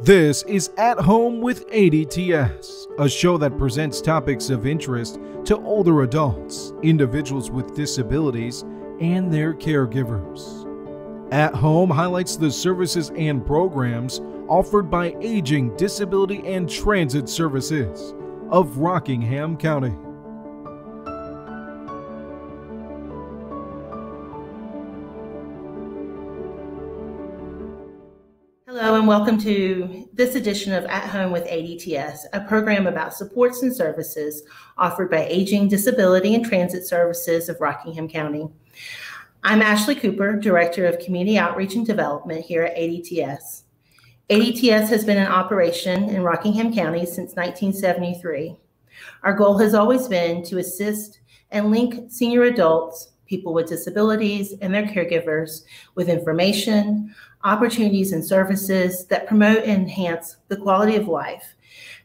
This is At Home with ADTS, a show that presents topics of interest to older adults, individuals with disabilities, and their caregivers. At Home highlights the services and programs offered by Aging, Disability, and Transit Services of Rockingham County. And welcome to this edition of At Home with ADTS, a program about supports and services offered by Aging, Disability, and Transit Services of Rockingham County. I'm Asheley Cooper, Director of Community Outreach and Development here at ADTS. ADTS has been in operation in Rockingham County since 1973. Our goal has always been to assist and link senior adults, people with disabilities, and their caregivers with information, opportunities and services that promote and enhance the quality of life,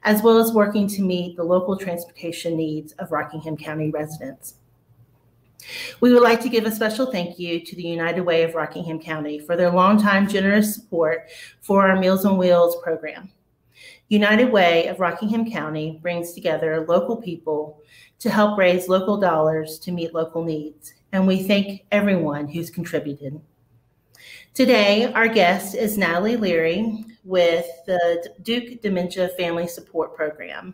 as well as working to meet the local transportation needs of Rockingham County residents. We would like to give a special thank you to the United Way of Rockingham County for their longtime generous support for our Meals on Wheels program. United Way of Rockingham County brings together local people to help raise local dollars to meet local needs, and we thank everyone who's contributed. Today, our guest is Natalie Leary with the Duke Dementia Family Support Program.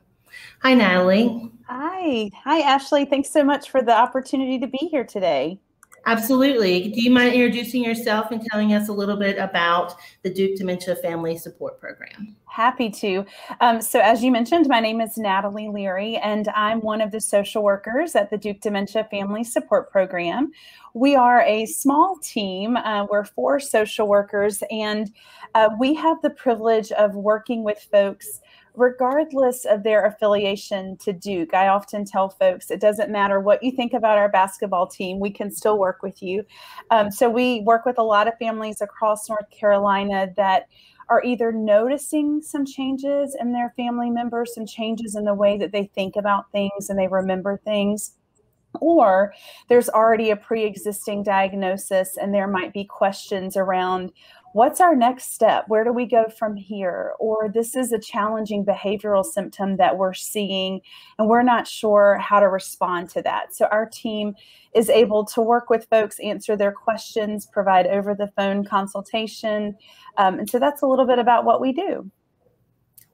Hi, Natalie. Hi. Hi, Asheley. Thanks so much for the opportunity to be here today. Absolutely. Do you mind introducing yourself and telling us a little bit about the Duke Dementia Family Support Program? Happy to. Um, so, as you mentioned, my name is Natalie Leary, and I'm one of the social workers at the Duke Dementia Family Support Program. We are a small team. Uh, we're four social workers, and uh, we have the privilege of working with folks regardless of their affiliation to Duke, I often tell folks it doesn't matter what you think about our basketball team, we can still work with you. Um, so we work with a lot of families across North Carolina that are either noticing some changes in their family members, some changes in the way that they think about things and they remember things or there's already a pre-existing diagnosis and there might be questions around what's our next step? Where do we go from here? Or this is a challenging behavioral symptom that we're seeing, and we're not sure how to respond to that. So, our team is able to work with folks, answer their questions, provide over the phone consultation. Um, and so, that's a little bit about what we do.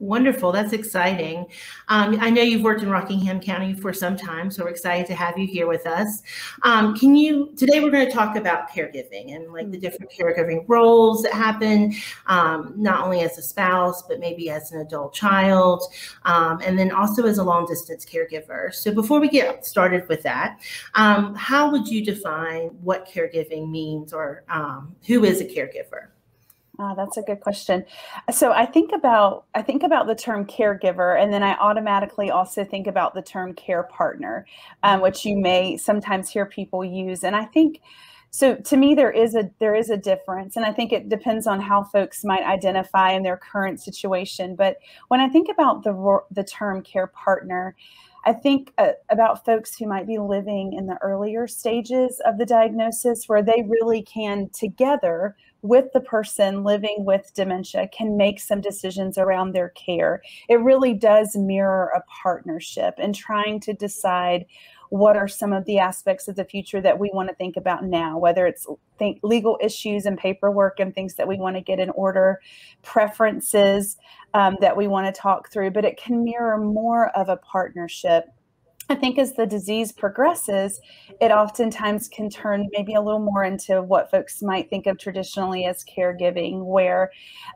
Wonderful. That's exciting. Um, I know you've worked in Rockingham County for some time, so we're excited to have you here with us. Um, can you, today we're going to talk about caregiving and like the different caregiving roles that happen, um, not only as a spouse, but maybe as an adult child, um, and then also as a long distance caregiver. So before we get started with that, um, how would you define what caregiving means or um, who is a caregiver? Oh, that's a good question. So I think about I think about the term caregiver, and then I automatically also think about the term care partner, um, which you may sometimes hear people use. And I think so. To me, there is a there is a difference, and I think it depends on how folks might identify in their current situation. But when I think about the the term care partner, I think uh, about folks who might be living in the earlier stages of the diagnosis where they really can together with the person living with dementia can make some decisions around their care. It really does mirror a partnership and trying to decide what are some of the aspects of the future that we want to think about now, whether it's think legal issues and paperwork and things that we want to get in order, preferences um, that we want to talk through, but it can mirror more of a partnership I think as the disease progresses, it oftentimes can turn maybe a little more into what folks might think of traditionally as caregiving, where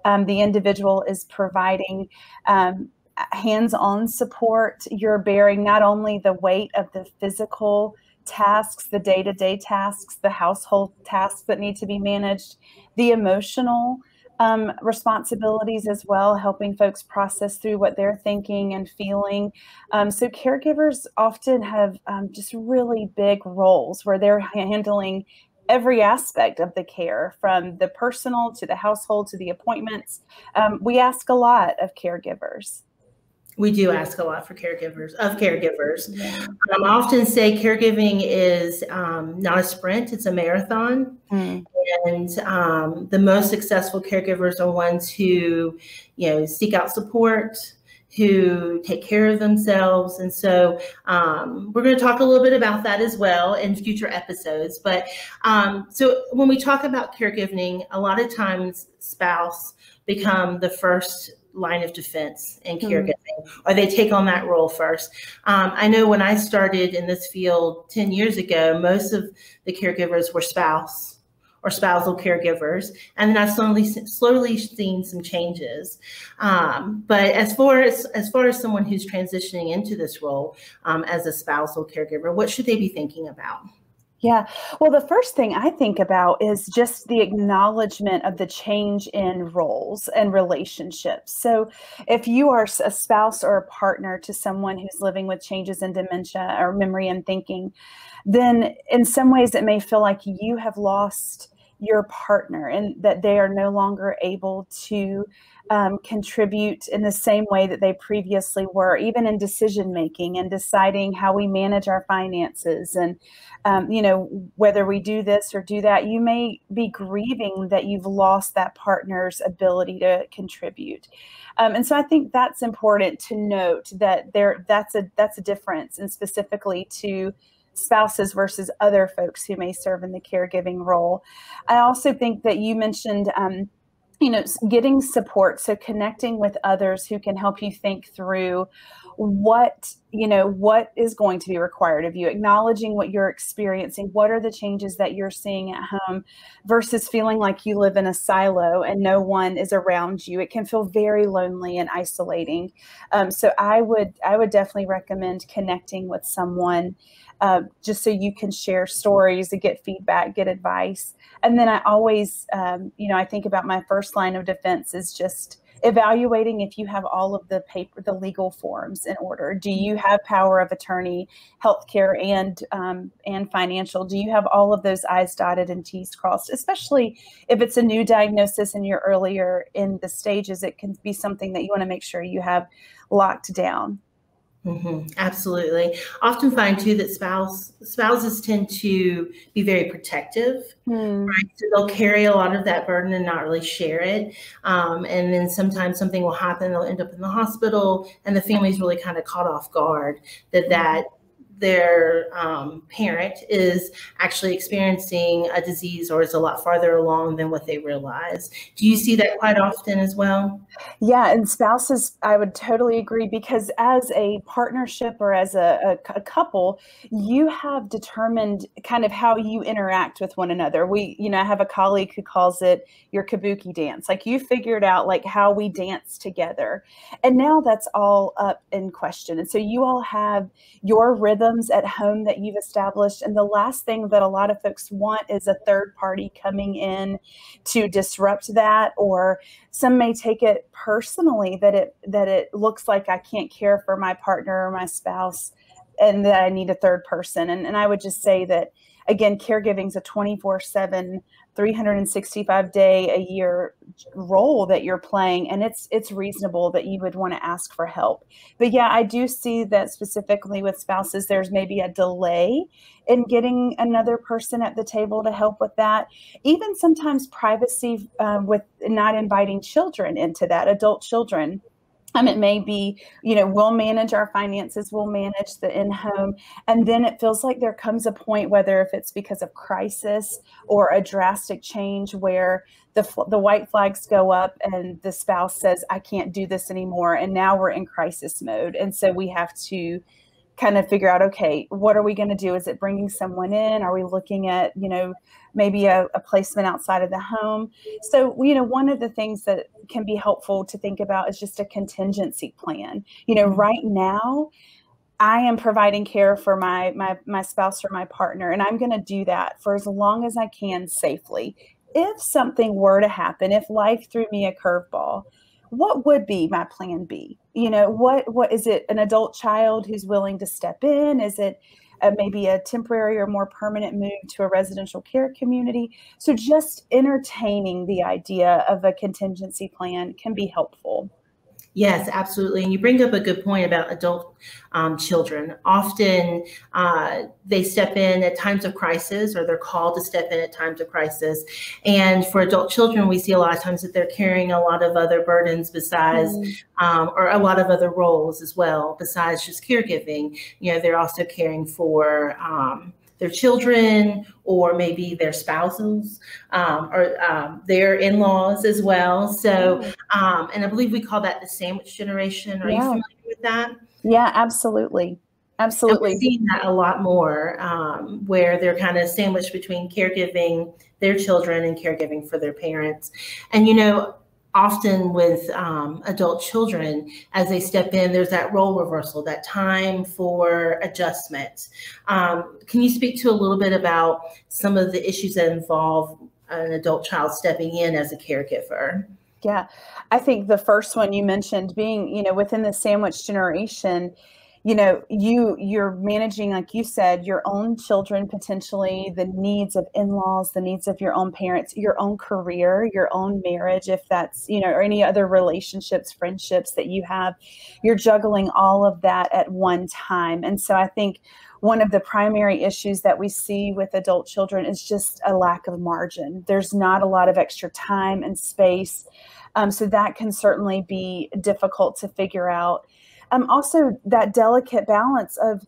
um, the individual is providing um, hands on support. You're bearing not only the weight of the physical tasks, the day to day tasks, the household tasks that need to be managed, the emotional um, responsibilities as well, helping folks process through what they're thinking and feeling. Um, so, caregivers often have um, just really big roles where they're handling every aspect of the care from the personal to the household to the appointments. Um, we ask a lot of caregivers. we do ask a lot for caregivers of caregivers. Um, I often say caregiving is um, not a sprint; it's a marathon. Mm. And um, the most successful caregivers are ones who, you know, seek out support, who take care of themselves. And so um, we're going to talk a little bit about that as well in future episodes. But um, so when we talk about caregiving, a lot of times spouse become the first line of defense in hmm. caregiving, mm-hmm. or they take on that role first. Um, I know when I started in this field 10 years ago, most of the caregivers were spouse or spousal caregivers, and then I've slowly slowly seen some changes. Um, but as far as as far as someone who's transitioning into this role um, as a spousal caregiver, what should they be thinking about? Yeah. Well, the first thing I think about is just the acknowledgement of the change in roles and relationships. So, if you are a spouse or a partner to someone who's living with changes in dementia or memory and thinking, then in some ways it may feel like you have lost your partner and that they are no longer able to um, contribute in the same way that they previously were, even in decision making and deciding how we manage our finances and, um, you know, whether we do this or do that. You may be grieving that you've lost that partner's ability to contribute. Um, and so I think that's important to note that there that's a that's a difference, and specifically to spouses versus other folks who may serve in the caregiving role. I also think that you mentioned um, you know getting support so connecting with others who can help you think through what you know what is going to be required of you acknowledging what you're experiencing what are the changes that you're seeing at home versus feeling like you live in a silo and no one is around you it can feel very lonely and isolating um, so i would i would definitely recommend connecting with someone uh, just so you can share stories and get feedback, get advice. And then I always, um, you know, I think about my first line of defense is just evaluating if you have all of the paper, the legal forms in order. Do you have power of attorney, healthcare, and um, and financial? Do you have all of those I's dotted and T's crossed? Especially if it's a new diagnosis and you're earlier in the stages, it can be something that you want to make sure you have locked down. Mm-hmm. Absolutely. Often find too that spouse spouses tend to be very protective, mm. right? So they'll carry a lot of that burden and not really share it. Um, and then sometimes something will happen; they'll end up in the hospital, and the family's really kind of caught off guard that that their um, parent is actually experiencing a disease or is a lot farther along than what they realize. Do you see that quite often as well? Yeah, and spouses, I would totally agree because as a partnership or as a, a, a couple, you have determined kind of how you interact with one another. We, you know, I have a colleague who calls it your kabuki dance. Like you figured out like how we dance together. And now that's all up in question. And so you all have your rhythm rhythms at home that you've established. And the last thing that a lot of folks want is a third party coming in to disrupt that, or some may take it personally that it that it looks like I can't care for my partner or my spouse and that I need a third person. And, and I would just say that again, caregiving is a 24 7 365 day a year role that you're playing and it's it's reasonable that you would want to ask for help. But yeah i do see that specifically with spouses there's maybe a delay in getting another person at the table to help with that. Even sometimes privacy um, with not inviting children into that adult children um, it may be, you know, we'll manage our finances, we'll manage the in home. And then it feels like there comes a point, whether if it's because of crisis or a drastic change, where the, the white flags go up and the spouse says, I can't do this anymore. And now we're in crisis mode. And so we have to kind of figure out okay what are we going to do is it bringing someone in are we looking at you know maybe a, a, placement outside of the home so you know one of the things that can be helpful to think about is just a contingency plan you know mm-hmm. right now I am providing care for my my my spouse or my partner and I'm going to do that for as long as I can safely. If something were to happen, if life threw me a curveball, what would be my plan B? You know, what what is it? An adult child who's willing to step in? Is it uh, maybe a temporary or more permanent move to a residential care community? So just entertaining the idea of a contingency plan can be helpful. Yes, absolutely. And you bring up a good point about adult um, children. Often uh, they step in at times of crisis or they're called to step in at times of crisis. And for adult children, we see a lot of times that they're carrying a lot of other burdens besides, mm. um, or a lot of other roles as well, besides just caregiving. You know, they're also caring for, um, their children or maybe their spouses um, or um, their in-laws as well. So, um, and I believe we call that the sandwich generation. Are yeah. you familiar with that? Yeah, absolutely. Absolutely. And we're seeing that a lot more um, where they're kind of sandwiched between caregiving their children and caregiving for their parents. And, you know, often with um, adult children, as they step in, there's that role reversal, that time for adjustment. Um, can you speak to a little bit about some of the issues that involve an adult child stepping in as a caregiver? Yeah, I think the first one you mentioned being, you know, within the sandwich generation, you know you you're managing like you said your own children potentially the needs of in-laws the needs of your own parents your own career your own marriage if that's you know or any other relationships friendships that you have. You're juggling all of that at one time. And so i think one of the primary issues that we see with adult children is just a lack of margin. There's not a lot of extra time and space. Um, so that can certainly be difficult to figure out um, also that delicate balance of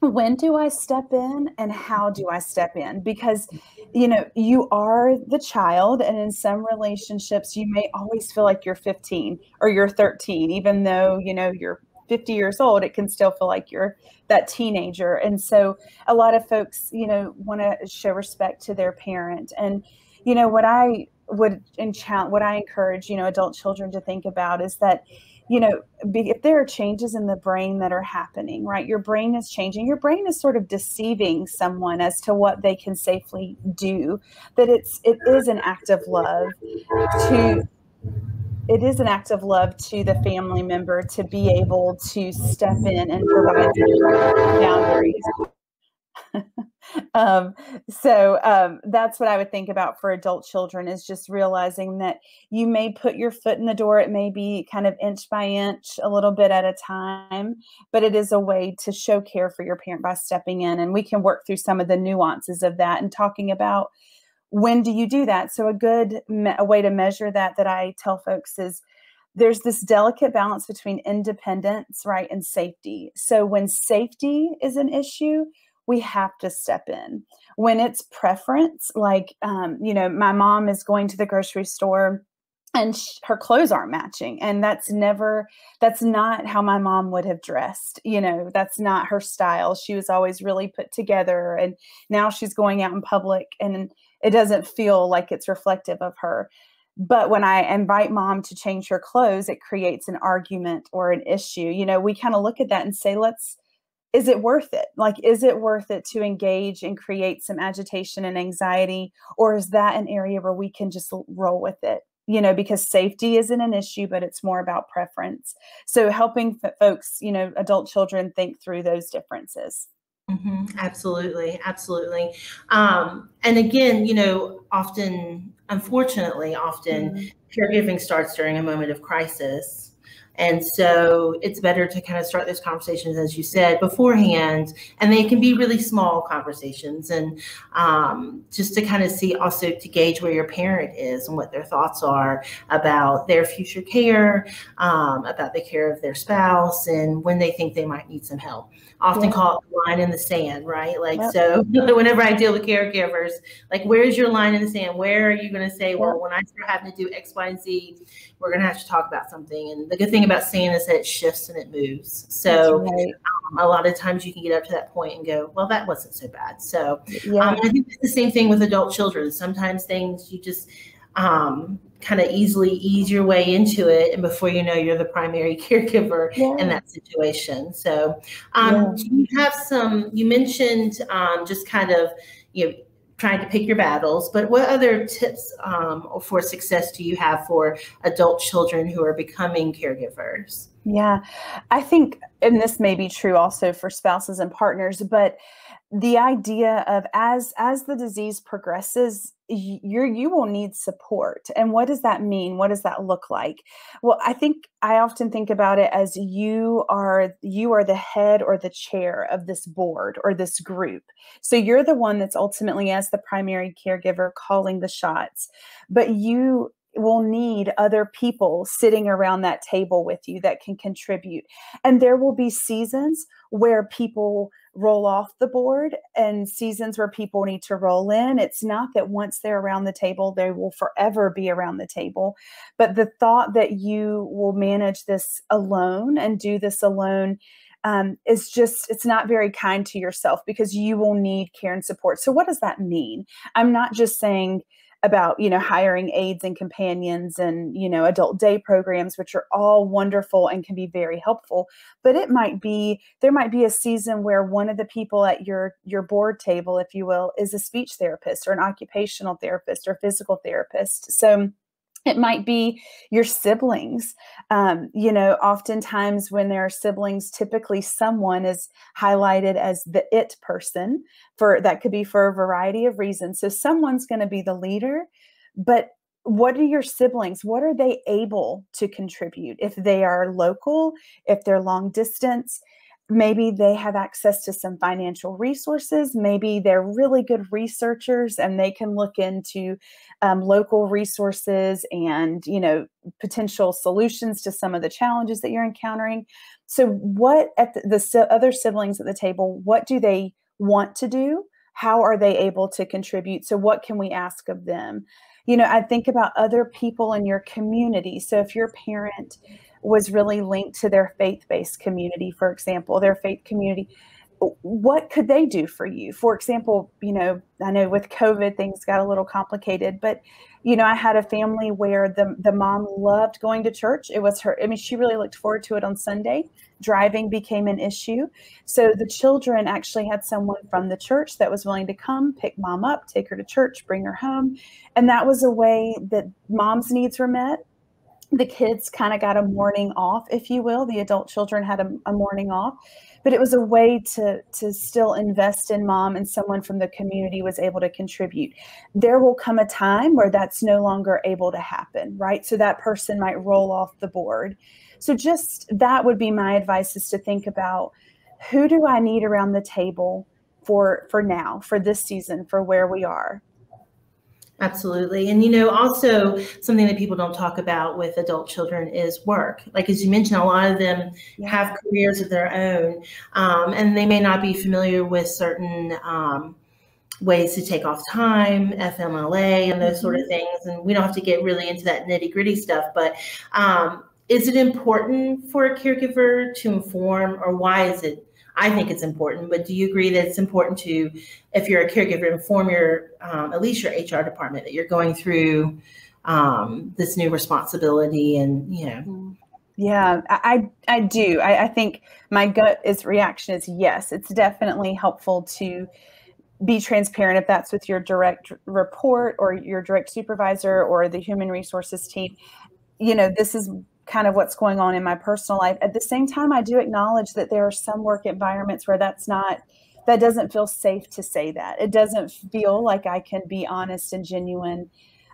when do I step in and how do I step in? Because, you know, you are the child, and in some relationships, you may always feel like you're 15 or you're 13, even though, you know, you're 50 years old, it can still feel like you're that teenager. And so a lot of folks, you know, want to show respect to their parent. And, you know, what I would enchant, what I encourage, you know, adult children to think about is that you know, if there are changes in the brain that are happening, right? Your brain is changing. Your brain is sort of deceiving someone as to what they can safely do. That it's it is an act of love to it is an act of love to the family member to be able to step in and provide boundaries. um, so um, that's what I would think about for adult children is just realizing that you may put your foot in the door. It may be kind of inch by inch, a little bit at a time, but it is a way to show care for your parent by stepping in. And we can work through some of the nuances of that and talking about when do you do that. So a good me- a way to measure that that I tell folks is there's this delicate balance between independence, right, and safety. So when safety is an issue, we have to step in. When it's preference, like, um, you know, my mom is going to the grocery store and her clothes aren't matching and that's never that's not how my mom would have dressed you know that's not her style. She was always really put together and now she's going out in public and it doesn't feel like it's reflective of her. But when i invite mom to change her clothes it creates an argument or an issue. You know we kind of look at that and say let's is it worth it? Like, is it worth it to engage and create some agitation and anxiety? Or is that an area where we can just roll with it? You know, because safety isn't an issue, but it's more about preference. So, helping folks, you know, adult children think through those differences. Mm-hmm. Absolutely, absolutely. Um, and again, you know, often, unfortunately, often mm-hmm. caregiving starts during a moment of crisis and so it's better to kind of start those conversations, as you said, beforehand. And they can be really small conversations and um, just to kind of see also to gauge where your parent is and what their thoughts are about their future care, um, about the care of their spouse, and when they think they might need some help. Often yeah. call it the line in the sand, right? Like, yep. so whenever I deal with caregivers, like, where's your line in the sand? Where are you going to say, well, when I start having to do X, Y, and Z, we're going to have to talk about something. And the good thing about sand is that it shifts and it moves. So right. um, a lot of times you can get up to that point and go, well, that wasn't so bad. So yeah. um, I think it's the same thing with adult children. Sometimes things you just um, kind of easily ease your way into it. And before you know, you're the primary caregiver yeah. in that situation. So um, yeah. do you have some, you mentioned um, just kind of, you know, trying to pick your battles. But what other tips um, for success do you have for adult children who are becoming caregivers? Yeah, I think, and this may be true also for spouses and partners, but the idea of as as the disease progresses you you will need support. And what does that mean? What does that look like? Well i think i often think about it as you are you are the head or the chair of this board or this group. So you're the one that's ultimately as the primary caregiver calling the shots. But you will need other people sitting around that table with you that can contribute. And there will be seasons where people roll off the board and seasons where people need to roll in. It's not that once they're around the table, they will forever be around the table. But the thought that you will manage this alone and do this alone um, is just it's not very kind to yourself because you will need care and support so what does that mean i'm not just saying about you know hiring aides and companions and you know adult day programs which are all wonderful and can be very helpful. But it might be there might be a season where one of the people at your your board table if you will is a speech therapist or an occupational therapist or physical therapist. So it might be your siblings. Um, you know oftentimes when there are siblings typically someone is highlighted as the it person for that could be for a variety of reasons. So someone's going to be the leader but what are your siblings? What are they able to contribute if they are local if they're long distance maybe they have access to some financial resources. Maybe they're really good researchers and they can look into um, local resources and you know potential solutions to some of the challenges that you're encountering. So what at the, the other siblings at the table what do they want to do? How are they able to contribute? So what can we ask of them? You know i think about other people in your community. So if your parent was really linked to their faith-based community for example their faith community. What could they do for you? For example you know i know with covid things got a little complicated but you know i had a family where the the mom loved going to church. It was her i mean she really looked forward to it on sunday. Driving became an issue. So the children actually had someone from the church that was willing to come pick mom up take her to church bring her home. And that was a way that mom's needs were met the kids kind of got a morning off, if you will. The adult children had a, a, morning off, but it was a way to to still invest in mom, and someone from the community was able to contribute. There will come a time where that's no longer able to happen, right? So that person might roll off the board. So just that would be my advice: is to think about who do I need around the table for for now, for this season, for where we are Absolutely. And, you know, also something that people don't talk about with adult children is work. Like, as you mentioned, a lot of them yeah. have careers of their own, um, and they may not be familiar with certain um, ways to take off time, FMLA, and those mm-hmm. sort of mm-hmm. things. And we don't have to get really into that nitty gritty stuff, but um, is it important for a caregiver to inform, or why is it I think it's important, but do you agree that it's important to, if you're a caregiver, inform your, um, at least your HR department that you're going through um, this new responsibility and, you know. Yeah, I, I do. I, I think my gut is reaction is yes, it's definitely helpful to be transparent if that's with your direct report or your direct supervisor or the human resources team you know this is kind of what's going on in my personal life. At the same time, I do acknowledge that there are some work environments where that's not that doesn't feel safe to say that. It doesn't feel like I can be honest and genuine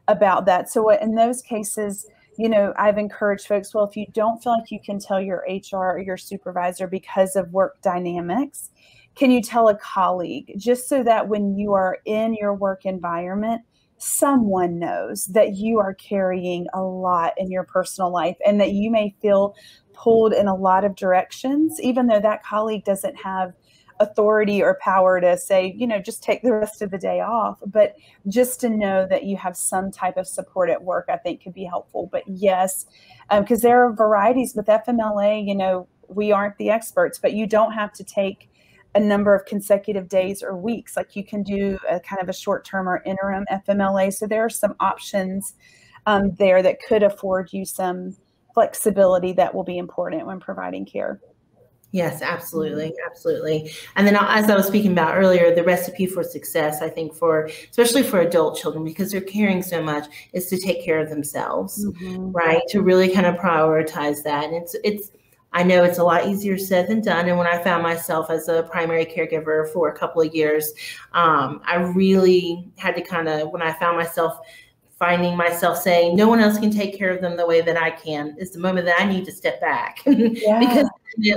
about that. So uh, in those cases, you know, I've encouraged folks, well, if you don't feel like you can tell your HR or your supervisor because of work dynamics, can you tell a colleague just so that when you are in your work environment, someone knows that you are carrying a lot in your personal life and that you may feel pulled in a lot of directions, even though that colleague doesn't have authority or power to say, you know, just take the rest of the day off. But just to know that you have some type of support at work, I think could be helpful. But yes, because um, there are varieties with FMLA, you know, we aren't the experts, but you don't have to take a number of consecutive days or weeks. Like you can do a kind of a short term or interim FMLA. So there are some options um, there that could afford you some flexibility that will be important when providing care. Yes, absolutely, absolutely. And then, as I was speaking about earlier, the recipe for success, I think, for especially for adult children, because they're caring so much, is to take care of themselves, mm-hmm. right? To really kind of prioritize that. And it's it's I know it's a lot easier said than done. And when I found myself as a primary caregiver for a couple of years, um, I really had to kind of, when I found myself finding myself saying no one else can take care of them the way that I can is the moment that I need to step back yeah. because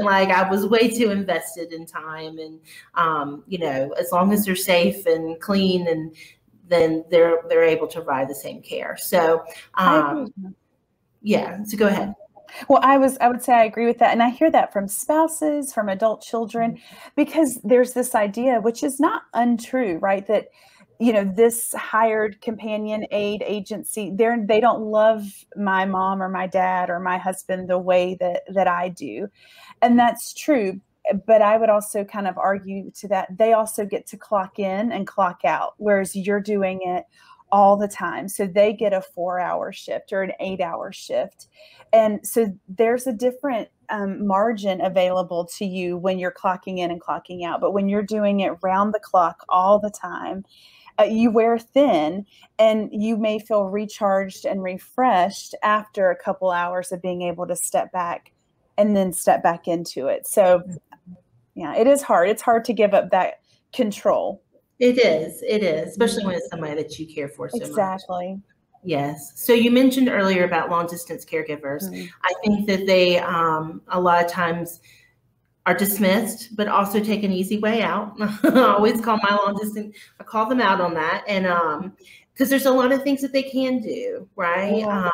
like I was way too invested in time and um, you know as long as they're safe and clean and then they're they're able to provide the same care so um, yeah so go ahead well, I was I would say I agree with that and I hear that from spouses, from adult children mm-hmm. because there's this idea which is not untrue, right? That you know this hired companion aid agency they're they don't love my mom or my dad or my husband the way that that i do and that's true but i would also kind of argue to that they also get to clock in and clock out whereas you're doing it all the time so they get a four hour shift or an eight hour shift and so there's a different um, margin available to you when you're clocking in and clocking out but when you're doing it round the clock all the time uh, you wear thin and you may feel recharged and refreshed after a couple hours of being able to step back and then step back into it. So, yeah, it is hard. It's hard to give up that control. It is. It is, especially when it's somebody that you care for so much. exactly. Much. Yes. So you mentioned earlier about long distance caregivers. Mm-hmm. I think that they, um, a lot of times, are dismissed, but also take an easy way out. I always call my long distance, I call them out on that. And um, because there's a lot of things that they can do, right? Yeah. Um,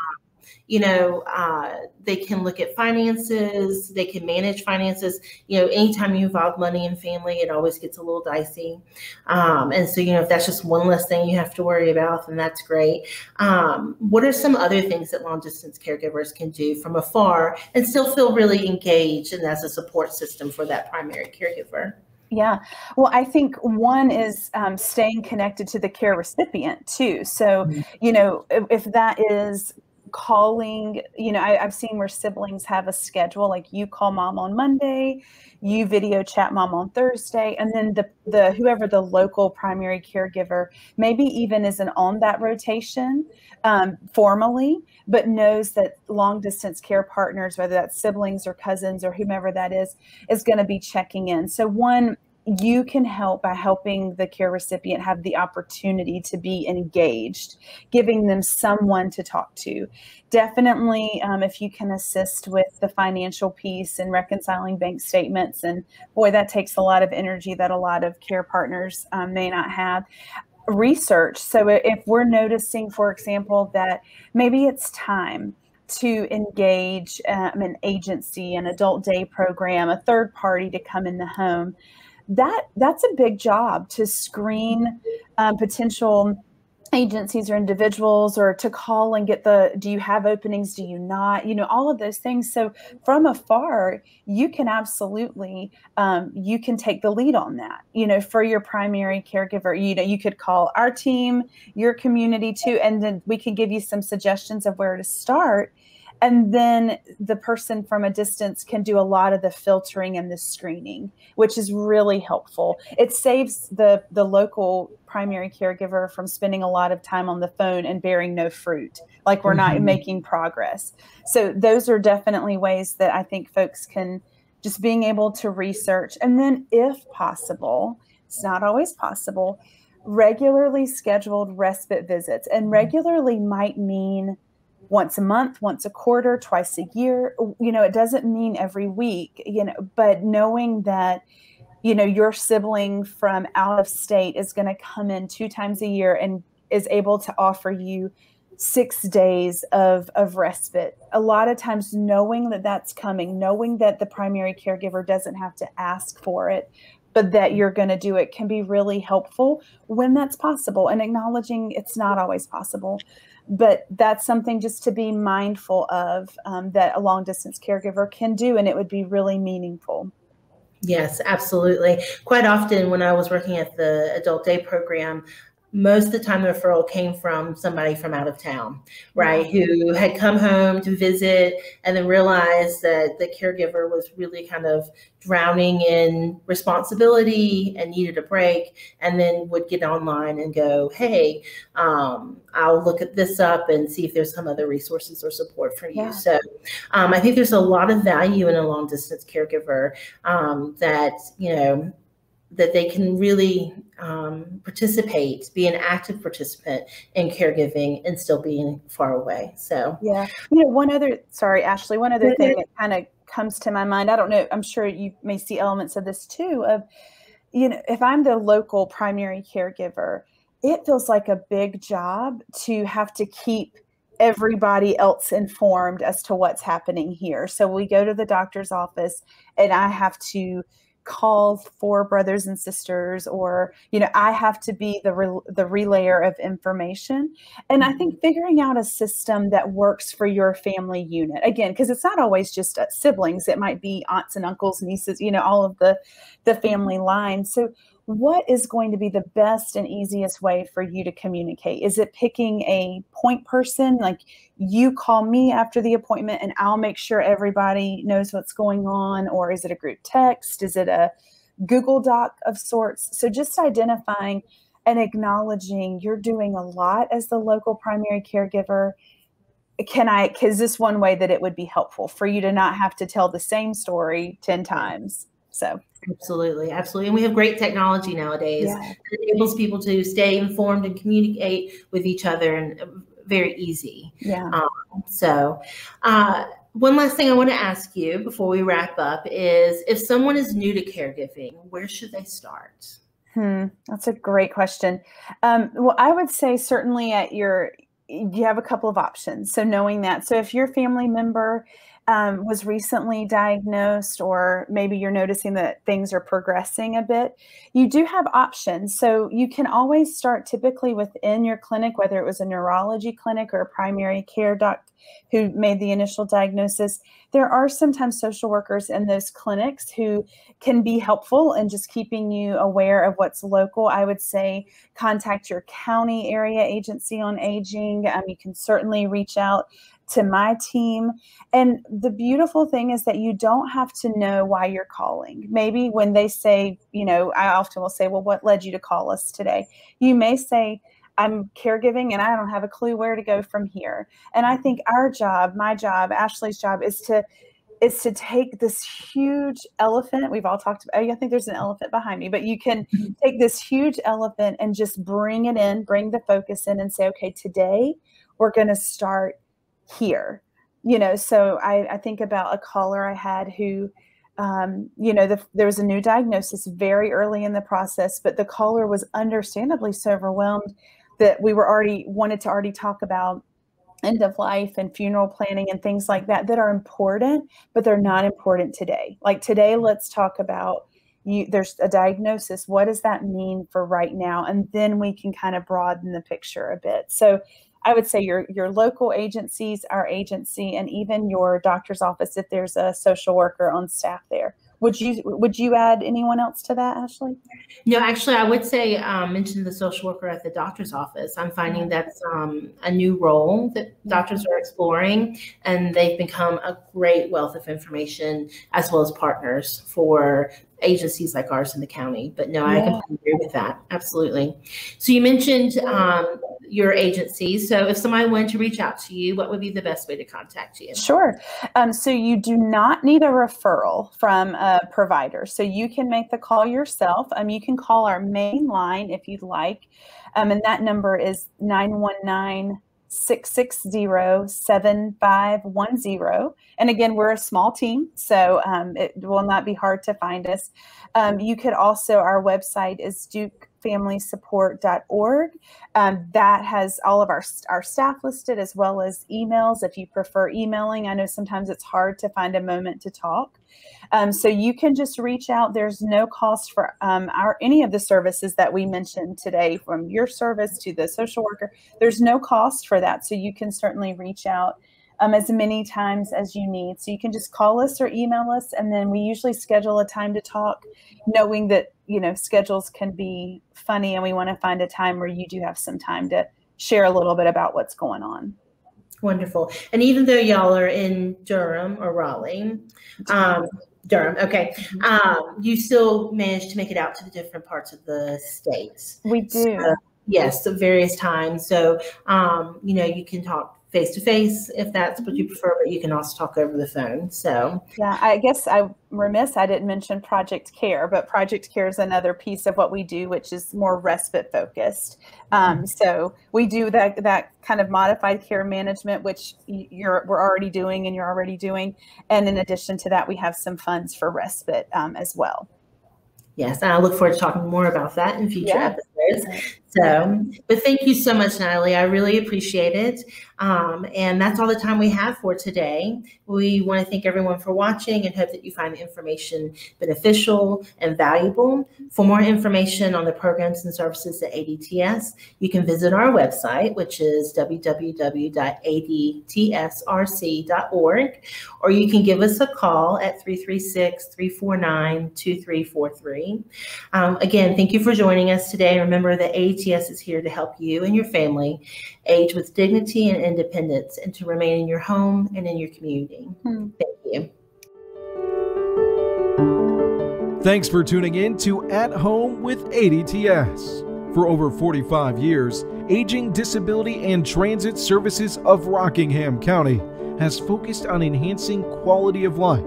you know, uh, they can look at finances, they can manage finances. You know, anytime you involve money and family, it always gets a little dicey. Um, and so, you know, if that's just one less thing you have to worry about, then that's great. Um, what are some other things that long distance caregivers can do from afar and still feel really engaged and as a support system for that primary caregiver? Yeah. Well, I think one is um, staying connected to the care recipient too. So, mm-hmm. you know, if, if, that is calling you know I, have seen where siblings have a schedule like you call mom on monday you video chat mom on thursday and then the the whoever the local primary caregiver maybe even isn't on that rotation um, formally but knows that long distance care partners whether that's siblings or cousins or whomever that is is going to be checking in. So one you can help by helping the care recipient have the opportunity to be engaged, giving them someone to talk to. Definitely, um, if you can assist with the financial piece and reconciling bank statements, and boy, that takes a lot of energy that a lot of care partners um, may not have. Research. So, if we're noticing, for example, that maybe it's time to engage um, an agency, an adult day program, a third party to come in the home that that's a big job to screen um, potential agencies or individuals or to call and get the do you have openings? Do you not? You know all of those things. So from afar you can absolutely um, you can take the lead on that you know for your primary caregiver. You know you could call our team your community too and then we can give you some suggestions of where to start and then the person from a distance can do a lot of the filtering and the screening which is really helpful. It saves the the local primary caregiver from spending a lot of time on the phone and bearing no fruit like we're mm-hmm. not making progress. So those are definitely ways that i think folks can just being able to research. And then if possible it's not always possible regularly scheduled respite visits. And regularly might mean once a month, once a quarter, twice a year. You know, it doesn't mean every week, you know, but knowing that, you know, your sibling from out of state is going to come in two times a year and is able to offer you six days of, of respite. A lot of times, knowing that that's coming, knowing that the primary caregiver doesn't have to ask for it, but that you're going to do it can be really helpful when that's possible and acknowledging it's not always possible but that's something just to be mindful of um, that a long distance caregiver can do and it would be really meaningful. Yes absolutely. Quite often when i was working at the adult day program most of the time the referral came from somebody from out of town, right, who had come home to visit and then realized that the caregiver was really kind of drowning in responsibility and needed a break, and then would get online and go, hey, um, I'll look at this up and see if there's some other resources or support for you. Yeah. So um, I think there's a lot of value in a long distance caregiver um, that, you know, that they can really um, participate, be an active participant in caregiving and still being far away. So, yeah. You know, one other, sorry, Asheley, one other thing that kind of comes to my mind, I don't know, I'm sure you may see elements of this too, of, you know, if I'm the local primary caregiver, it feels like a big job to have to keep everybody else informed as to what's happening here. So we go to the doctor's office and I have to call for brothers and sisters or you know i have to be the re- the relayer of information. And i think mm-hmm. figuring out a system that works for your family unit again because it's not always just uh, siblings. It might be aunts and uncles nieces you know all of the the family lines so what is going to be the best and easiest way for you to communicate? Is it picking a point person? Like you call me after the appointment and I'll make sure everybody knows what's going on? Or is it a group text? Is it a Google Doc of sorts? So just identifying and acknowledging you're doing a lot as the local primary caregiver. Can I, is this one way that it would be helpful for you to not have to tell the same story 10 times? So absolutely, absolutely. And we have great technology nowadays yeah. that enables people to stay informed and communicate with each other and uh, very easy. Yeah. Um, so uh, one last thing I want to ask you before we wrap up is if someone is new to caregiving, where should they start? Hmm, that's a great question. Um, well, I would say certainly at your you have a couple of options. So knowing that, so if your family member um, was recently diagnosed, or maybe you're noticing that things are progressing a bit, you do have options. So you can always start typically within your clinic, whether it was a neurology clinic or a primary care doc who made the initial diagnosis. There are sometimes social workers in those clinics who can be helpful in just keeping you aware of what's local. I would say contact your county area agency on aging. Um, you can certainly reach out to my team. And the beautiful thing is that you don't have to know why you're calling. Maybe when they say, you know, I often will say, well, what led you to call us today? You may say, I'm caregiving and I don't have a clue where to go from here. And I think our job, my job, Asheley's job is to is to take this huge elephant we've all talked about i think there's an elephant behind me but you can mm-hmm. take this huge elephant and just bring it in bring the focus in and say okay today we're going to start here. You know so I, I think about a caller i had who um, you know the, there was a new diagnosis very early in the process but the caller was understandably so overwhelmed that we were already wanted to already talk about end of life and funeral planning and things like that that are important but they're not important today. Like today let's talk about you there's a diagnosis. What does that mean for right now? And then we can kind of broaden the picture a bit. So I would say your your local agencies, our agency, and even your doctor's office if there's a social worker on staff there. Would you would you add anyone else to that, Asheley? No, actually, I would say um, mention the social worker at the doctor's office. I'm finding that's um, a new role that doctors are exploring, and they've become a great wealth of information as well as partners for agencies like ours in the county. But no, yeah. I completely agree with that. Absolutely. So you mentioned um, your agency. So if somebody wanted to reach out to you, what would be the best way to contact you? Sure. Um, so you do not need a referral from a provider. So you can make the call yourself. Um, you can call our main line if you'd like. Um, and that number is 919 660 7510. And again, we're a small team, so um, it will not be hard to find us. Um, you could also, our website is dukefamilysupport.org. Um, that has all of our, our staff listed as well as emails if you prefer emailing. I know sometimes it's hard to find a moment to talk. Um, so you can just reach out. There's no cost for um, our any of the services that we mentioned today, from your service to the social worker. There's no cost for that. So you can certainly reach out um, as many times as you need. So you can just call us or email us, and then we usually schedule a time to talk, knowing that you know schedules can be funny and we want to find a time where you do have some time to share a little bit about what's going on wonderful and even though y'all are in durham or raleigh um, durham okay. Mm-hmm. um, you still manage to make it out to the different parts of the states. We do. so, yes various times. So um, you know you can talk face to face if that's what you mm-hmm. prefer, but you can also talk over the phone. So, yeah, I guess I'm remiss I didn't mention Project C.A.R.E., but Project C.A.R.E. is another piece of what we do, which is more respite focused. Um, mm-hmm. so we do that that kind of modified care management, which you're we're already doing and you're already doing, and in addition to that, we have some funds for respite um, as well. Yes, and I look forward to talking more about that in future yeah. episodes. So, but thank you so much, Natalie. I really appreciate it. Um, and that's all the time we have for today. We want to thank everyone for watching and hope that you find the information beneficial and valuable. For more information on the programs and services at ADTS, you can visit our website, which is www.adtsrc.org, or you can give us a call at 336 349 2343. Um, again, thank you for joining us today. Remember that ADTS ATS is here to help you and your family age with dignity and independence and to remain in your home and in your community. Hmm. Thank you. Thanks for tuning in to At Home with ADTS. For over 45 years, Aging, Disability, and Transit Services of Rockingham County has focused on enhancing quality of life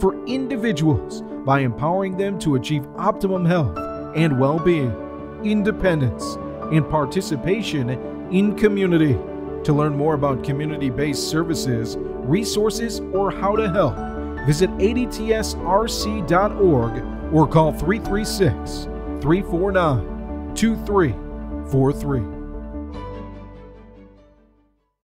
for individuals by empowering them to achieve optimum health and well being independence, and participation in community. To learn more about community based services, resources, or how to help, visit adtsrc.org or call 336 349 2343.